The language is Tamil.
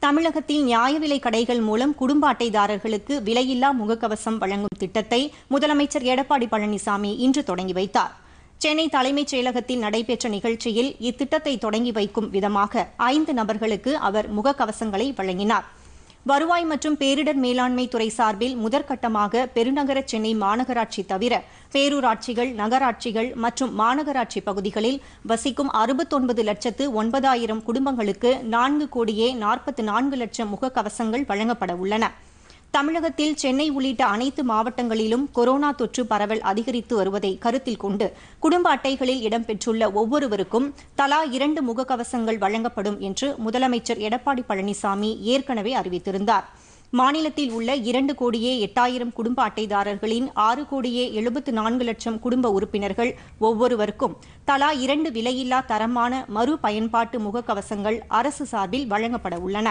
தமிழகத்தில் நியாய விலை கடைகள் மூலம் குடும்ப அட்டைதாரர்களுக்கு விலையில்லா முகக்கவசம் வழங்கும் திட்டத்தை முதலமைச்சர் எடப்பாடி பழனிசாமி இன்று தொடங்கி வைத்தார். சென்னை தலைமைச் செயலகத்தில் நடைபெற்ற நிகழ்ச்சியில் இத்திட்டத்தை தொடங்கி வைக்கும் விதமாக ஐந்து நபர்களுக்கு அவர் முகக்கவசங்களை வழங்கினார். வருவாய் மற்றும் பேரிடர் மேலாண்மை துறை சார்பில் முதற்கட்டமாக பெருநகர சென்னை மாநகராட்சி தவிர பேரூராட்சிகள் நகராட்சிகள் மற்றும் மாநகராட்சி பகுதிகளில் வசிக்கும் அறுபத்தொன்பது லட்சத்து ஒன்பதாயிரம் குடும்பங்களுக்கு நான்கு கோடியே நாற்பத்தி நான்கு லட்சம் முகக்கவசங்கள் வழங்கப்பட உள்ளன. தமிழகத்தில் சென்னை உள்ளிட்ட அனைத்து மாவட்டங்களிலும் கொரோனா தொற்று பரவல் அதிகரித்து வருவதை கருத்தில் கொண்டு குடும்ப அட்டைகளில் இடம்பெற்றுள்ள ஒவ்வொருவருக்கும் தலா இரண்டு முகக்கவசங்கள் வழங்கப்படும் என்று முதலமைச்சர் எடப்பாடி பழனிசாமி ஏற்கனவே அறிவித்திருந்தார். மாநிலத்தில் உள்ள இரண்டு கோடியே எட்டாயிரம் குடும்ப அட்டைதாரர்களின் ஆறு கோடியே எழுபத்து நான்கு லட்சம் குடும்ப உறுப்பினர்கள் ஒவ்வொருவருக்கும் தலா இரண்டு விலையில்லா தரமான மறு பயன்பாட்டு முகக்கவசங்கள் அரசு சார்பில் வழங்கப்பட உள்ளன.